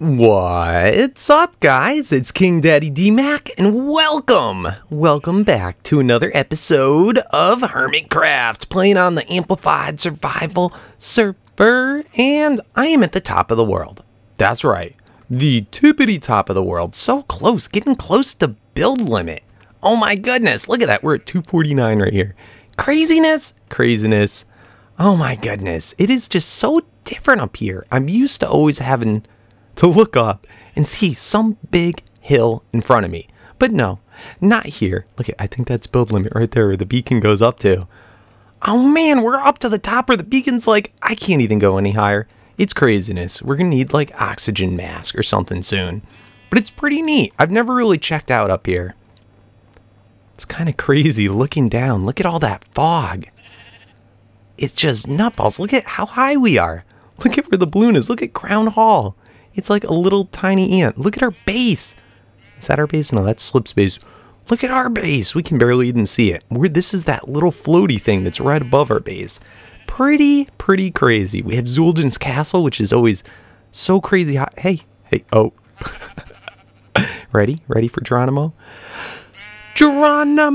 What's up, guys? It's King Daddy D Mac, and welcome, welcome back to another episode of Hermitcraft, playing on the Amplified Survival Server, and I am at the top of the world. That's right, the tippity top of the world. So close, getting close to build limit. Oh my goodness, look at that. We're at 249 right here. Craziness, craziness. Oh my goodness, it is just so different up here. I'm used to always having to look up and see some big hill in front of me. But no, not here. Look at, I think that's build limit right there where the beacon goes up to. Oh man, we're up to the top where the beacon's like, I can't even go any higher. It's craziness. We're gonna need like oxygen mask or something soon. But it's pretty neat. I've never really checked out up here. It's kind of crazy looking down. Look at all that fog. It's just nutballs. Look at how high we are. Look at where the balloon is. Look at Crown Hall. It's like a little tiny ant. Look at our base. Is that our base? No, that's Slip's base. Look at our base. We can barely even see it. We're, this is that little floaty thing that's right above our base. Pretty, pretty crazy. We have Zueljin's castle, which is always so crazy hot. Hey, hey, oh. Ready? Ready for Geronimo? Geronimo!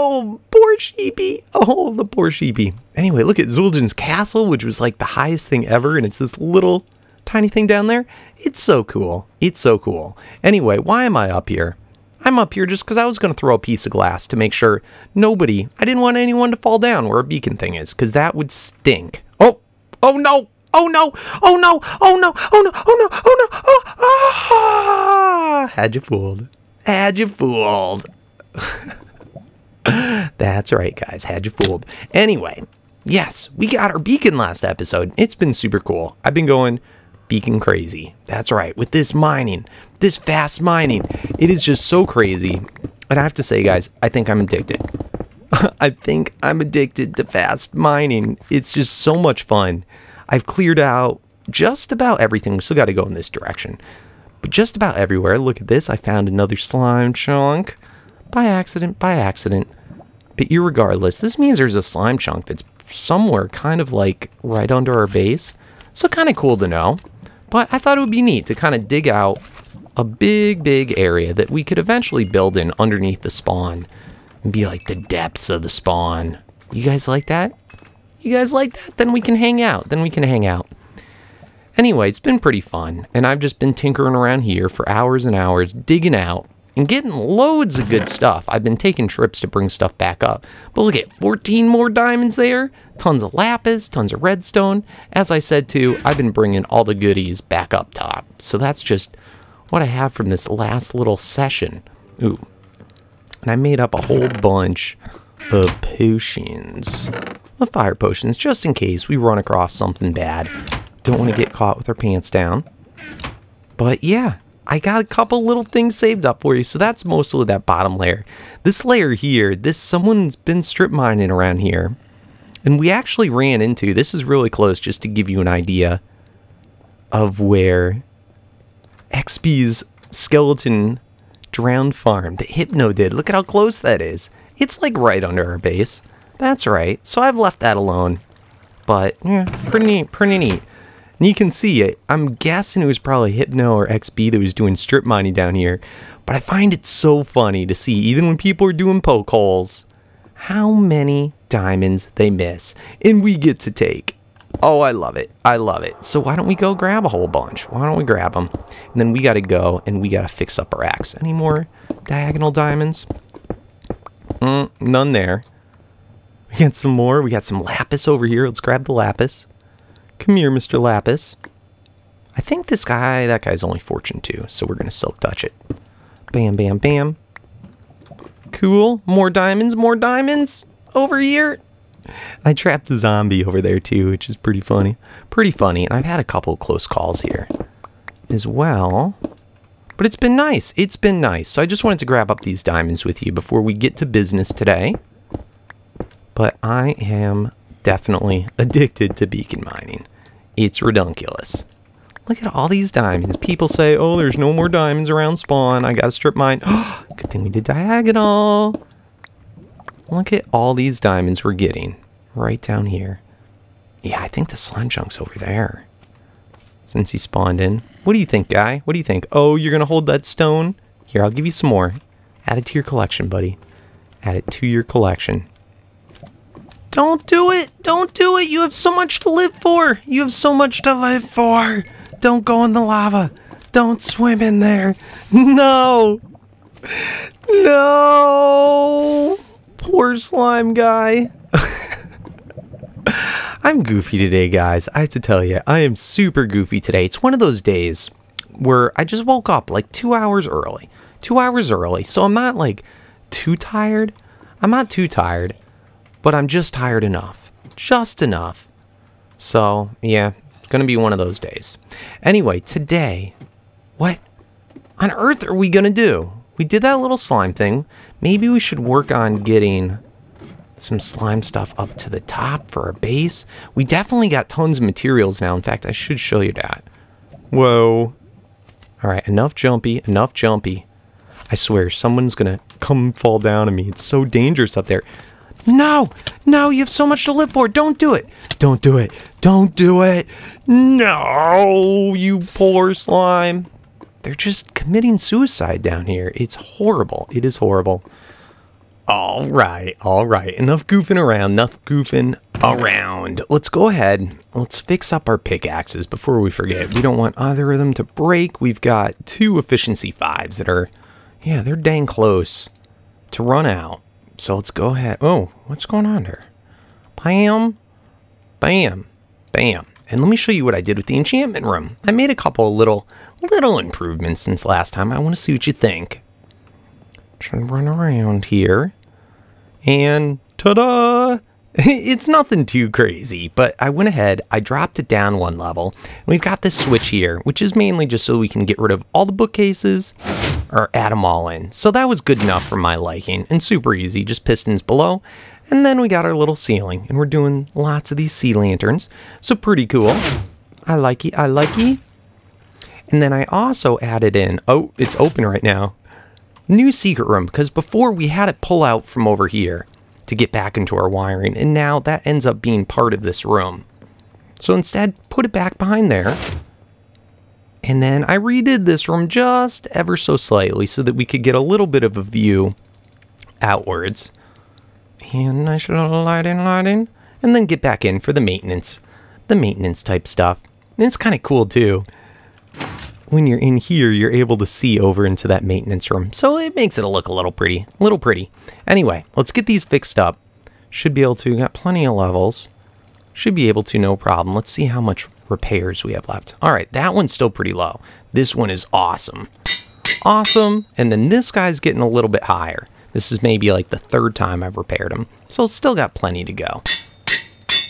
Boom! Poor sheepy. Oh, the poor sheepy. Anyway, look at Zueljin's castle, which was like the highest thing ever, and it's this little tiny thing down there. It's so cool. It's so cool. Anyway, why am I up here? I'm up here just because I was going to throw a piece of glass to make sure nobody, I didn't want anyone to fall down where a beacon thing is, because that would stink. Oh, oh no, oh no, oh no, oh no, oh no, oh no, oh no, oh, ah! Had you fooled. Had you fooled. That's right, guys. Had you fooled. Anyway, yes, we got our beacon last episode. It's been super cool. I've been going beacon crazy. That's right. With this mining, this fast mining, it is just so crazy. And I have to say, guys, I think I'm addicted. I think I'm addicted to fast mining. It's just so much fun. I've cleared out just about everything. We still got to go in this direction. But just about everywhere. Look at this. I found another slime chunk by accident, by accident. But irregardless, this means there's a slime chunk that's somewhere kind of like right under our base. So kind of cool to know. But I thought it would be neat to kind of dig out a big, big area that we could eventually build in underneath the spawn. And be like the depths of the spawn. You guys like that? You guys like that? Then we can hang out. Then we can hang out. Anyway, it's been pretty fun. And I've just been tinkering around here for hours and hours, digging out and getting loads of good stuff. I've been taking trips to bring stuff back up. But look at 14 more diamonds there, tons of lapis, tons of redstone. As I said too, I've been bringing all the goodies back up top. So that's just what I have from this last little session. Ooh. And I made up a whole bunch of potions. Of fire potions, just in case we run across something bad. Don't want to get caught with our pants down. But yeah, I got a couple little things saved up for you. So that's mostly that bottom layer. This layer here, this someone's been strip mining around here. And we actually ran into, this is really close just to give you an idea of where XB's skeleton drowned farm that Hypno did. Look at how close that is. It's like right under our base. That's right. So I've left that alone. But yeah, pretty neat, pretty neat. And you can see it. I'm guessing it was probably Hypno or XB that was doing strip mining down here. But I find it so funny to see, even when people are doing poke holes, how many diamonds they miss. And we get to take. Oh, I love it. I love it. So why don't we go grab a whole bunch? Why don't we grab them? And then we got to go and we got to fix up our axe. Any more diagonal diamonds? Mm, none there. We got some more. We got some lapis over here. Let's grab the lapis. Come here, Mr. Lapis. I think this guy, that guy's only fortune 2, so we're to silk touch it. Bam, bam, bam. Cool. More diamonds, more diamonds over here. I trapped a zombie over there too, which is pretty funny. Pretty funny. And I've had a couple close calls here as well. But it's been nice. It's been nice. So I just wanted to grab up these diamonds with you before we get to business today. But I am definitely addicted to beacon mining. It's redunculous. Look at all these diamonds. People say, oh, there's no more diamonds around spawn. I gotta strip mine. Good thing we did diagonal. Look at all these diamonds we're getting right down here. Yeah, I think the slime chunk's over there. Since he spawned in. What do you think, guy? What do you think? Oh, you're to hold that stone? Here, I'll give you some more. Add it to your collection, buddy. Add it to your collection. Don't do it! Don't do it! You have so much to live for! You have so much to live for! Don't go in the lava! Don't swim in there! No! No! Poor slime guy. I'm goofy today, guys. I have to tell you, I am super goofy today. It's one of those days where I just woke up like two hours early. Two hours early. So I'm not like too tired. I'm not too tired, but I'm just tired enough. Just enough. So, yeah, it's gonna be one of those days. Anyway, today, what on earth are we gonna do? We did that little slime thing. Maybe we should work on getting some slime stuff up to the top for a base. We definitely got tons of materials now. In fact, I should show you that. Whoa. All right, enough jumpy, enough jumpy. I swear, someone's gonna come fall down on me. It's so dangerous up there. No, no, you have so much to live for. Don't do it. Don't do it. Don't do it. No, you poor slime. They're just committing suicide down here. It's horrible. It is horrible. All right, all right. Enough goofing around, enough goofing around. Let's go ahead. Let's fix up our pickaxes before we forget. We don't want either of them to break. We've got two efficiency fives that are, yeah, they're dang close to run out. So let's go ahead. Oh, what's going on there? Bam, bam, bam. And let me show you what I did with the enchantment room. I made a couple little, little improvements since last time. I want to see what you think. Trying to run around here. And ta-da! It's nothing too crazy, but I went ahead, I dropped it down one level. And we've got this switch here, which is mainly just so we can get rid of all the bookcases or add them all in. So that was good enough for my liking and super easy, just pistons below. And then we got our little ceiling and we're doing lots of these sea lanterns. So pretty cool. I like it, I like it. And then I also added in, oh, it's open right now, new secret room because before we had it pull out from over here to get back into our wiring, and now that ends up being part of this room. So instead, put it back behind there. And then I redid this room just ever so slightly so that we could get a little bit of a view outwards. And nice little lighting, lighting. And then get back in for the maintenance. The maintenance type stuff. And it's kind of cool too. When you're in here, you're able to see over into that maintenance room. So it makes it look a little pretty. A little pretty. Anyway, let's get these fixed up. Should be able to. Got plenty of levels. Should be able to, no problem. Let's see how much repairs we have left. All right, that one's still pretty low. This one is awesome. Awesome. And then this guy's getting a little bit higher. This is maybe like the third time I've repaired him. So still got plenty to go.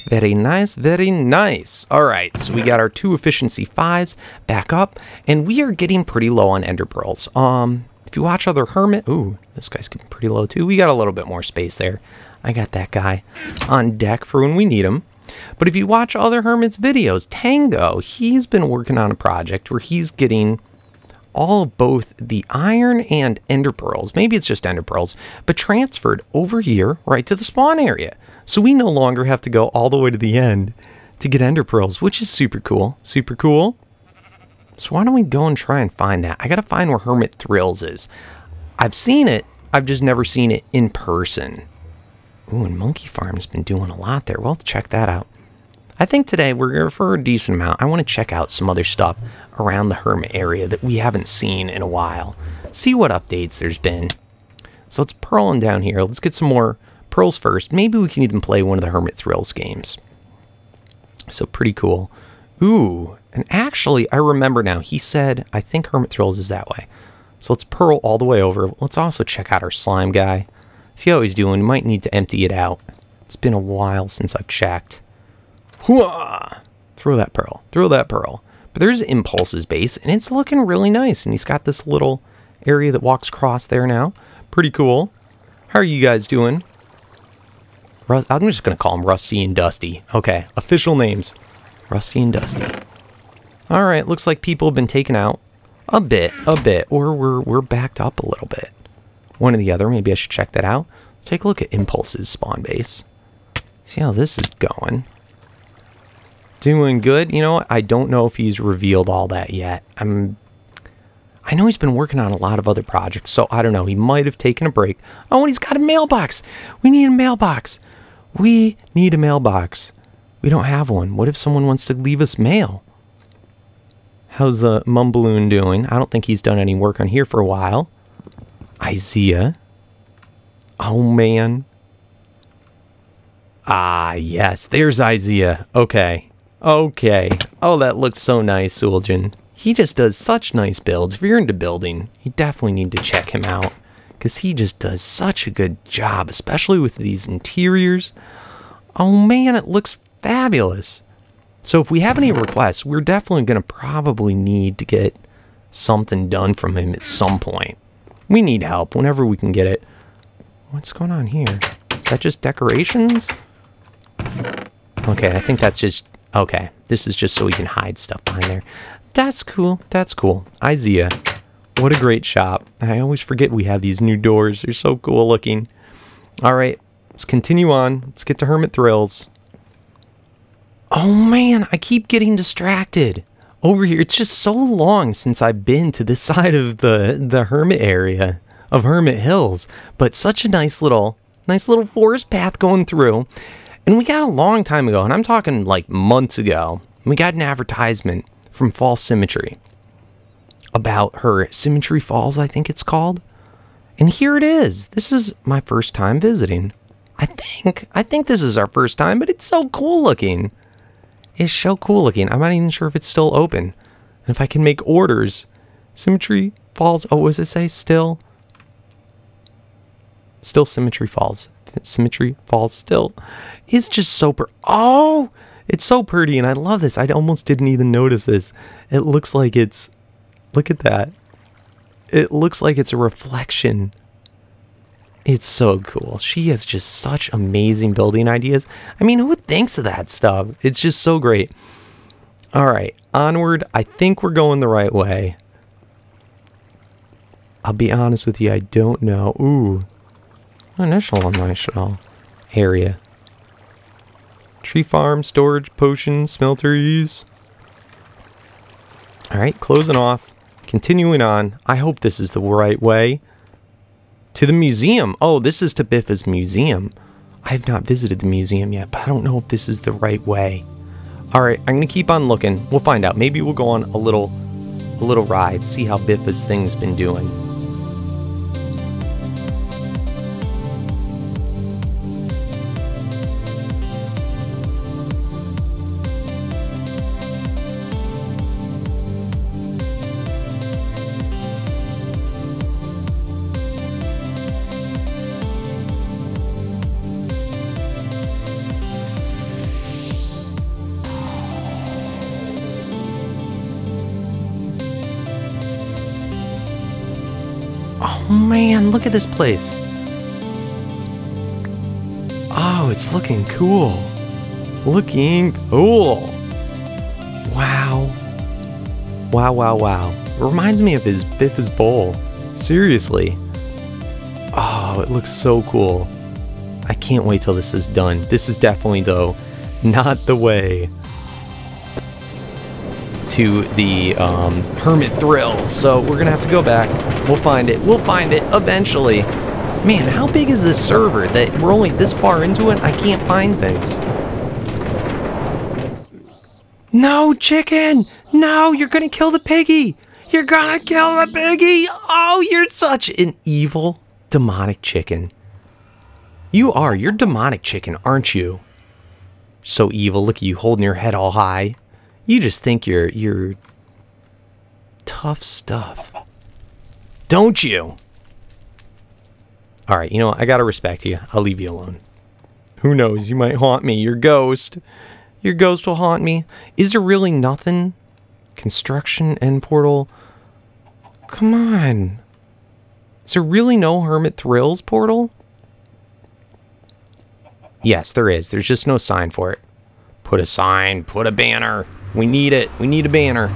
Very nice, very nice. All right, so we got our two efficiency fives back up, and we are getting pretty low on ender pearls. Um, if you watch other hermit, ooh, this guy's getting pretty low too. We got a little bit more space there. I got that guy on deck for when we need him. But if you watch other hermits videos, Tango, he's been working on a project where he's getting all both the iron and ender pearls, maybe it's just ender pearls, but transferred over here right to the spawn area. So we no longer have to go all the way to the end to get ender pearls, which is super cool. Super cool. So why don't we go and try and find that? I gotta find where Hermit Thrills is. I've seen it, I've just never seen it in person. Ooh, and Monkey Farm's been doing a lot there. Well, check that out. I think today we're going for a decent amount. I want to check out some other stuff around the Hermit area that we haven't seen in a while. See what updates there's been. So let's pearl on down here. Let's get some more pearls first. Maybe we can even play one of the Hermit Thrills games. So pretty cool. Ooh, and actually, I remember now. He said, I think Hermit Thrills is that way. So let's pearl all the way over. Let's also check out our slime guy. See how he's doing. Might need to empty it out. It's been a while since I've checked. Hooah! Throw that pearl. Throw that pearl. But there's Impulse's base, and it's looking really nice. And he's got this little area that walks across there now. Pretty cool. How are you guys doing? I'm just going to call him Rusty and Dusty. Okay, official names. Rusty and Dusty. All right, looks like people have been taken out a bit, a bit, or we're, we're backed up a little bit. One or the other, maybe I should check that out. Let's take a look at Impulse's spawn base. See how this is going. Doing good. You know? I don't know if he's revealed all that yet. I'm I know he's been working on a lot of other projects, so I don't know. He might have taken a break. Oh, and he's got a mailbox. We need a mailbox. We need a mailbox. We don't have one. What if someone wants to leave us mail? How's the Mumbaloon doing? I don't think he's done any work on here for a while. Isaiah. Oh, man. Ah, yes. There's Isaiah. Okay. Okay. Oh, that looks so nice, Uljan. He just does such nice builds. If you're into building, you definitely need to check him out. Because he just does such a good job, especially with these interiors. Oh, man, it looks fabulous. So if we have any requests, we're definitely going to probably need to get something done from him at some point. We need help whenever we can get it. What's going on here? Is that just decorations? Okay, I think that's just... Okay, this is just so we can hide stuff behind there. That's cool. That's cool. Isaiah. What a great shop. I always forget we have these new doors. They're so cool looking. All right, let's continue on. Let's get to Hermit Thrills. Oh man, I keep getting distracted. Over here, it's just so long since I've been to this side of the the Hermit area of Hermit Hills, but such a nice little nice little forest path going through. And we got a long time ago, and I'm talking like months ago. We got an advertisement from False Symmetry about her Symmetry Falls, I think it's called. And here it is. This is my first time visiting. I think I think this is our first time, but it's so cool looking is so cool looking. I'm not even sure if it's still open. And if I can make orders. Symmetry Falls. Oh, what does it say? Still. Still Symmetry Falls. Symmetry Falls still. It's just so per- Oh! It's so pretty and I love this. I almost didn't even notice this. It looks like it's... Look at that. It looks like it's a reflection it's so cool. She has just such amazing building ideas. I mean, who thinks of that stuff? It's just so great. All right, onward. I think we're going the right way. I'll be honest with you, I don't know. Ooh, initial on my shell area. Tree farm, storage, potions, smelteries. All right, closing off. Continuing on. I hope this is the right way. To the museum. Oh, this is to Biffa's museum. I have not visited the museum yet, but I don't know if this is the right way. All right, I'm gonna keep on looking. We'll find out. Maybe we'll go on a little, a little ride, see how Biffa's thing's been doing. Man, look at this place. Oh, it's looking cool. Looking cool. Wow. Wow, wow, wow. Reminds me of his Biff's Bowl. Seriously. Oh, it looks so cool. I can't wait till this is done. This is definitely, though, not the way to the um, Hermit Thrills. So we're gonna have to go back. We'll find it. We'll find it eventually. Man, how big is this server that we're only this far into it? I can't find things. No, chicken! No, you're gonna kill the piggy! You're gonna kill the piggy! Oh, you're such an evil, demonic chicken. You are. You're demonic chicken, aren't you? So evil. Look at you holding your head all high. You just think you're you're tough stuff. Don't you? All right, you know, I got to respect you. I'll leave you alone. Who knows? You might haunt me. Your ghost. Your ghost will haunt me. Is there really nothing? Construction end portal. Come on. Is there really no Hermit Thrills portal? Yes, there is. There's just no sign for it. Put a sign. Put a banner. We need it. We need a banner.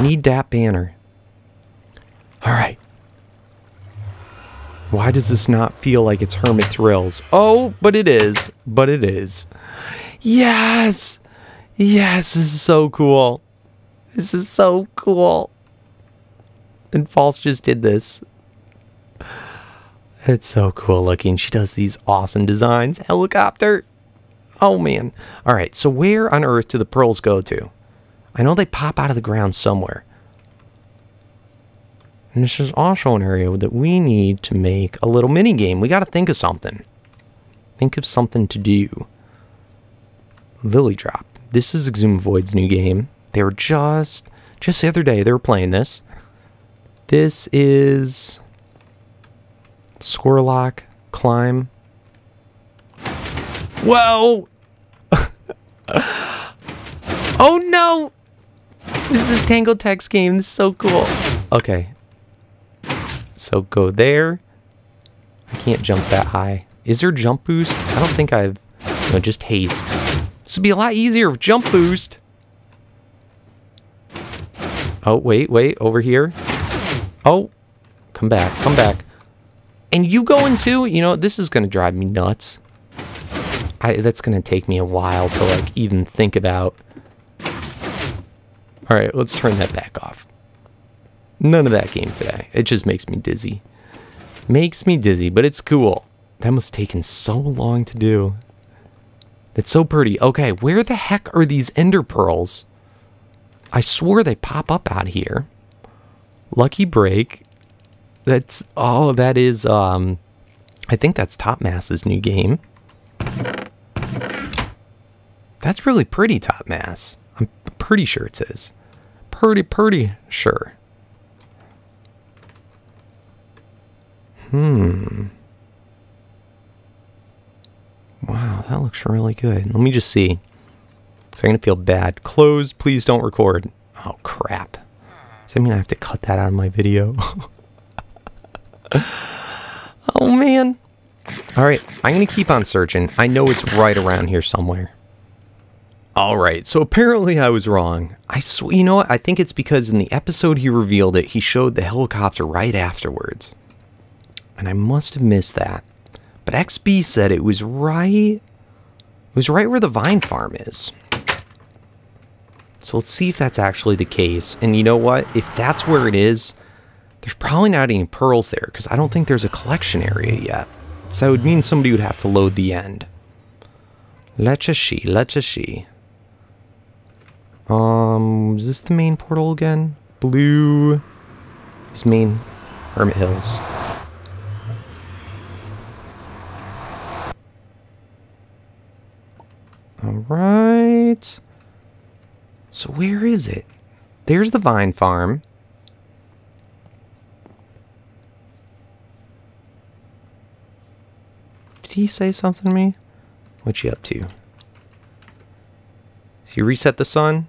Need that banner. All right. Why does this not feel like it's Hermit Thrills? Oh, but it is. But it is. Yes! Yes, this is so cool. This is so cool. And False just did this. It's so cool looking. She does these awesome designs. Helicopter. Oh man. All right. So where on earth do the pearls go to? I know they pop out of the ground somewhere. And this is also an area that we need to make a little mini game. We got to think of something. Think of something to do. Lily Drop. This is Xisuma Void's new game. They were just just the other day they were playing this. This is Squirlock Climb. Whoa! oh no! This is Tango Tek's game. This is so cool. Okay. So go there. I can't jump that high. Is there jump boost? I don't think I've... No, just haste. This would be a lot easier with jump boost. Oh, wait, wait. Over here. Oh. Come back. Come back. And you going too? You know, this is going to drive me nuts. I, that's going to take me a while to, like, even think about. All right, let's turn that back off. None of that game today. It just makes me dizzy. Makes me dizzy, but it's cool. That must have taken so long to do. It's so pretty. Okay, where the heck are these ender pearls? I swore they pop up out here. Lucky break. That's oh, that is um I think that's Top Mass's new game. That's really pretty, Top Mass. I'm pretty sure it says. Pretty, pretty sure. Hmm. Wow, that looks really good. Let me just see. So I'm going to feel bad. Close, please don't record. Oh, crap. Does that mean I have to cut that out of my video? oh, man. All right, I'm going to keep on searching. I know it's right around here somewhere. All right, so apparently I was wrong. I sw- you know what? I think it's because in the episode he revealed it, he showed the helicopter right afterwards. And I must have missed that. But XB said it was right it was right where the vine farm is. So let's see if that's actually the case. And you know what? If that's where it is, there's probably not any pearls there because I don't think there's a collection area yet. So that would mean somebody would have to load the end. Let's see, let's see. Um, is this the main portal again? Blue is main Hermit Hills. All right. So where is it? There's the vine farm. Did he say something to me? What you up to? So you reset the sun?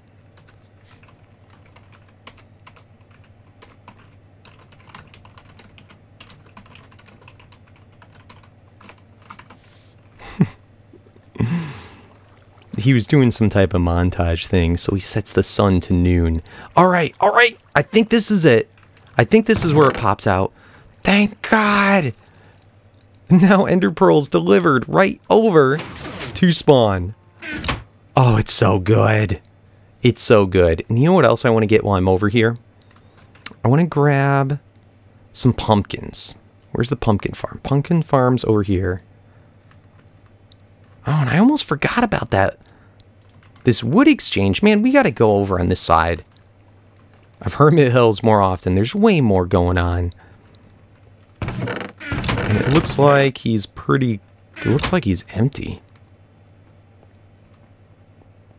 he was doing some type of montage thing, so he sets the sun to noon. All right, all right. I think this is it. I think this is where it pops out. Thank God. Now Ender Pearl's delivered right over to spawn. Oh, it's so good. It's so good. And you know what else I want to get while I'm over here? I want to grab some pumpkins. Where's the pumpkin farm? Pumpkin farm's over here. Oh, and I almost forgot about that this wood exchange, man, we got to go over on this side. I've Hermit Hills more often. There's way more going on. It looks like he's pretty... It looks like he's empty.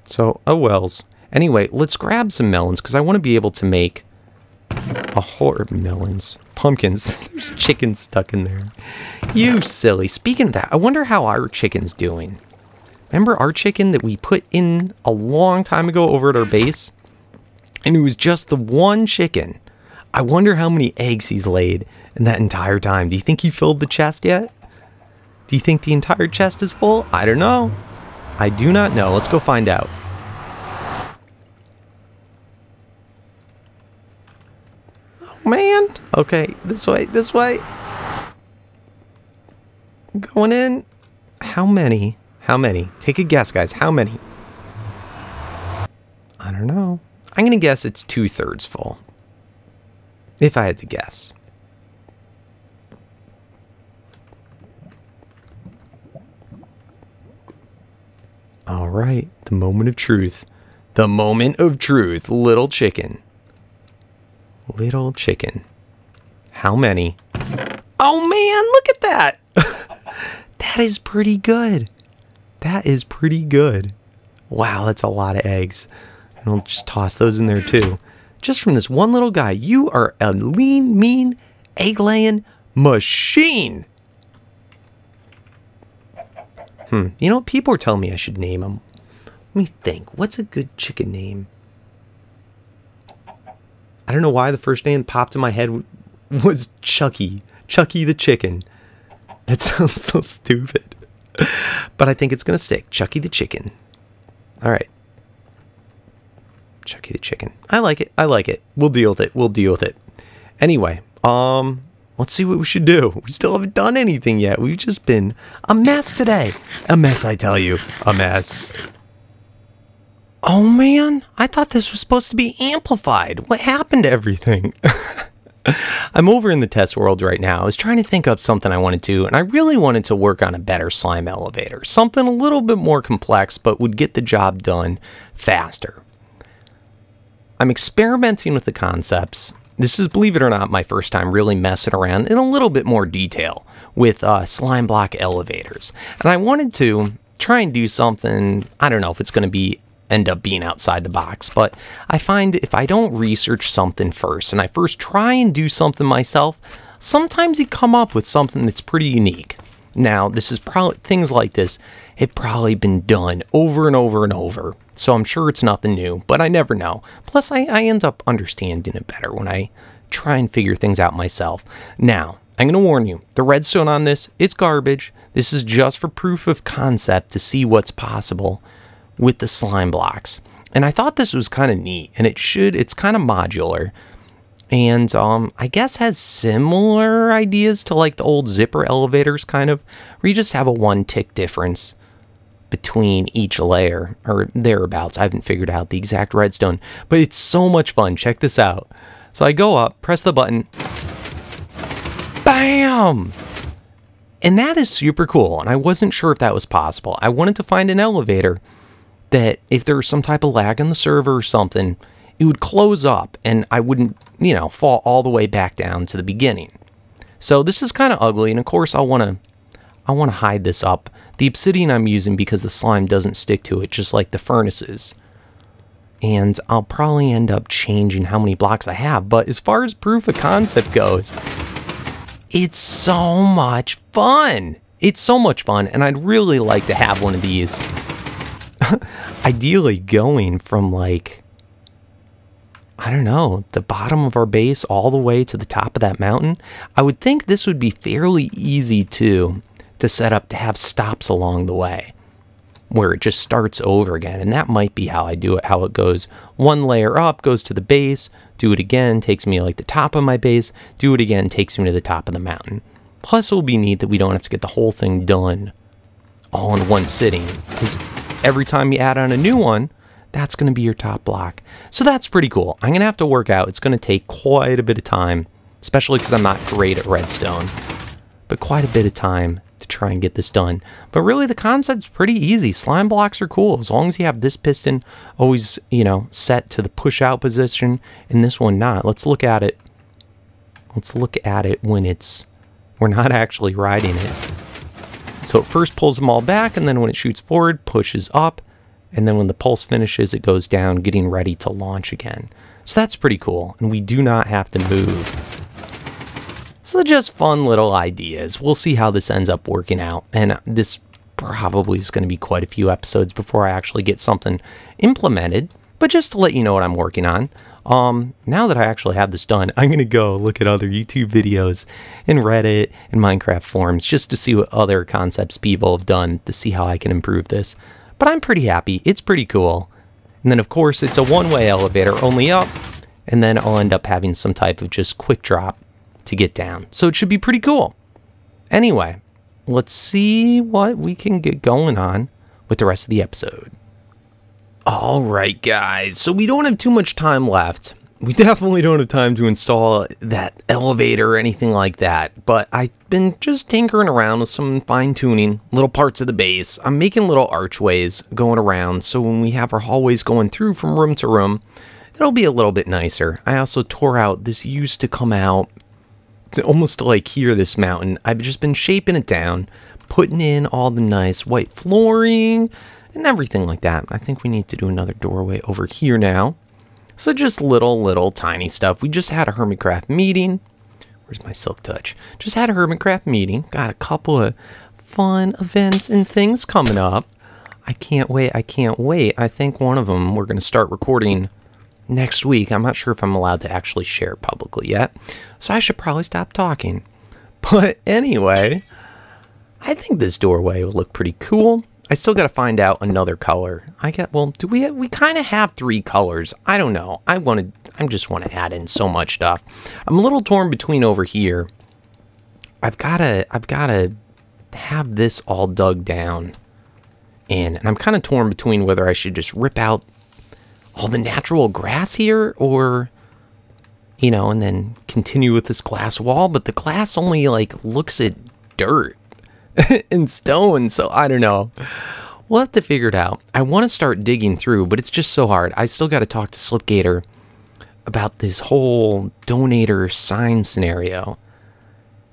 So, oh wells. Anyway, let's grab some melons, because I want to be able to make a whole... Er, melons. Pumpkins. There's chickens stuck in there. You silly. Speaking of that, I wonder how our chicken's doing. Remember our chicken that we put in a long time ago over at our base? And it was just the one chicken. I wonder how many eggs he's laid in that entire time. Do you think he filled the chest yet? Do you think the entire chest is full? I don't know. I do not know. Let's go find out. Oh, man. Okay, this way, this way. Going in. How many? How many? Take a guess, guys. How many? I don't know. I'm going to guess it's two thirds full. If I had to guess. All right, the moment of truth. The moment of truth, little chicken. Little chicken. How many? Oh man, look at that! that is pretty good. That is pretty good. Wow, that's a lot of eggs. And I'll just toss those in there too. Just from this one little guy, you are a lean, mean, egg laying machine. Hmm. You know, people are telling me I should name him. Let me think. What's a good chicken name? I don't know why the first name popped in my head was Chucky. Chucky the chicken. That sounds so stupid. But I think it's going to stick. Chucky the chicken. All right. Chucky the chicken. I like it. I like it. We'll deal with it. We'll deal with it. Anyway, um, let's see what we should do. We still haven't done anything yet. We've just been a mess today. A mess, I tell you. A mess. Oh man, I thought this was supposed to be amplified. What happened to everything? I'm over in the test world right now. I was trying to think up something I wanted to, do, and I really wanted to work on a better slime elevator. Something a little bit more complex, but would get the job done faster. I'm experimenting with the concepts. This is, believe it or not, my first time really messing around in a little bit more detail with uh, slime block elevators. And I wanted to try and do something, I don't know if it's going to be end up being outside the box. But I find if I don't research something first and I first try and do something myself, sometimes you come up with something that's pretty unique. Now, this is probably things like this have probably been done over and over and over. So I'm sure it's nothing new, but I never know. Plus, I, I end up understanding it better when I try and figure things out myself. Now, I'm going to warn you, the redstone on this, it's garbage. This is just for proof of concept to see what's possible with the slime blocks. And I thought this was kind of neat, and it should, it's kind of modular. And um, I guess has similar ideas to like the old zipper elevators, kind of, where you just have a one tick difference between each layer or thereabouts. I haven't figured out the exact redstone, but it's so much fun. Check this out. So I go up, press the button, bam! And that is super cool. And I wasn't sure if that was possible. I wanted to find an elevator that if there was some type of lag in the server or something, it would close up and I wouldn't, you know, fall all the way back down to the beginning. So this is kind of ugly, and of course I want to I want to hide this up. The obsidian I'm using because the slime doesn't stick to it, just like the furnaces. And I'll probably end up changing how many blocks I have, but as far as proof of concept goes, it's so much fun. It's so much fun, and I'd really like to have one of these ideally going from like I don't know, the bottom of our base all the way to the top of that mountain. I would think this would be fairly easy too to set up to have stops along the way where it just starts over again. And that might be how I do it, how it goes one layer up, goes to the base, do it again, takes me like the top of my base, do it again, takes me to the top of the mountain. Plus, it will be neat that we don't have to get the whole thing done all in one sitting. Because every time you add on a new one, that's going to be your top block. So that's pretty cool. I'm going to have to work out. It's going to take quite a bit of time, especially because I'm not great at redstone, but quite a bit of time try and get this done. But really, the concept's pretty easy. Slime blocks are cool. As long as you have this piston always, you know, set to the push out position and this one not. Let's look at it. Let's look at it when it's, we're not actually riding it. So it first pulls them all back, and then when it shoots forward, pushes up, and then when the pulse finishes, it goes down, getting ready to launch again. So that's pretty cool, and we do not have to move. So just fun little ideas. We'll see how this ends up working out, and this probably is going to be quite a few episodes before I actually get something implemented, but just to let you know what I'm working on. Um, now that I actually have this done, I'm going to go look at other YouTube videos and Reddit and Minecraft forums just to see what other concepts people have done to see how I can improve this. But I'm pretty happy. It's pretty cool. And then, of course, it's a one-way elevator, only up, and then I'll end up having some type of just quick drop to get down. So it should be pretty cool. Anyway, let's see what we can get going on with the rest of the episode. All right, guys. So we don't have too much time left. We definitely don't have time to install that elevator or anything like that. But I've been just tinkering around with some fine tuning, little parts of the base. I'm making little archways going around. So when we have our hallways going through from room to room, it'll be a little bit nicer. I also tore out, this used to come out almost like here, this mountain. I've just been shaping it down, putting in all the nice white flooring and everything like that. I think we need to do another doorway over here now. So just little, little tiny stuff. We just had a Hermitcraft meeting. Where's my silk touch? Just had a Hermitcraft meeting. Got a couple of fun events and things coming up. I can't wait. I can't wait. I think one of them we're going to start recording next week. I'm not sure if I'm allowed to actually share publicly yet. So I should probably stop talking. But anyway, I think this doorway will look pretty cool. I still got to find out another color. I get well. Do we? Have, we kind of have three colors. I don't know. I want to. I just want to add in so much stuff. I'm a little torn between over here. I've got to. I've got to have this all dug down, in, and I'm kind of torn between whether I should just rip out all the natural grass here, or you know, and then continue with this glass wall. But the glass only like looks at dirt and stone, so I don't know. We'll have to figure it out. I want to start digging through, but it's just so hard. I still got to talk to Slipgator about this whole donator sign scenario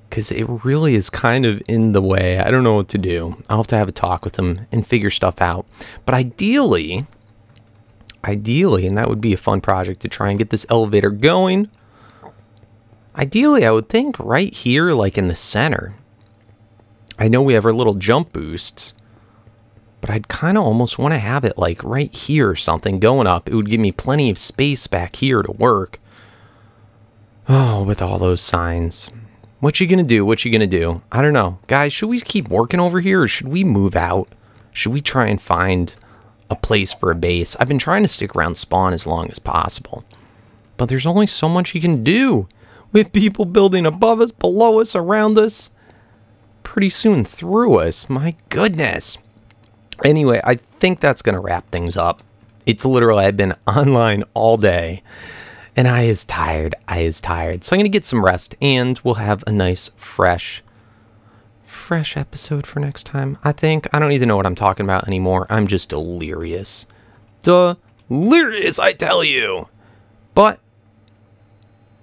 because it really is kind of in the way. I don't know what to do. I'll have to have a talk with him and figure stuff out. But ideally, ideally, and that would be a fun project to try and get this elevator going. Ideally, I would think right here, like in the center, I know we have our little jump boosts, but I'd kind of almost want to have it like right here or something going up. It would give me plenty of space back here to work. Oh, with all those signs. What you gonna do? What you gonna do? I don't know. Guys, should we keep working over here or should we move out? Should we try and find a place for a base? I've been trying to stick around spawn as long as possible. But there's only so much you can do. with people building above us, below us, around us pretty soon through us. My goodness. Anyway, I think that's going to wrap things up. It's literally, I've been online all day and I is tired. I is tired. So I'm going to get some rest and we'll have a nice, fresh, fresh episode for next time. I think. I don't even know what I'm talking about anymore. I'm just delirious. Delirious, I tell you. But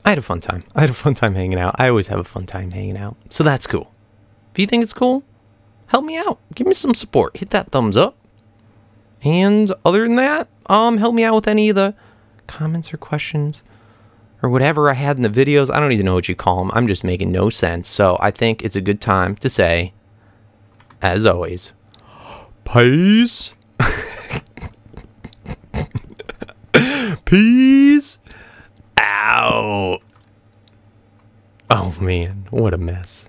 I had a fun time. I had a fun time hanging out. I always have a fun time hanging out. So that's cool. If you think it's cool, help me out. Give me some support. Hit that thumbs up. And other than that, um, help me out with any of the comments or questions or whatever I had in the videos. I don't even know what you call them. I'm just making no sense. So I think it's a good time to say, as always, peace. peace out. Oh man, what a mess.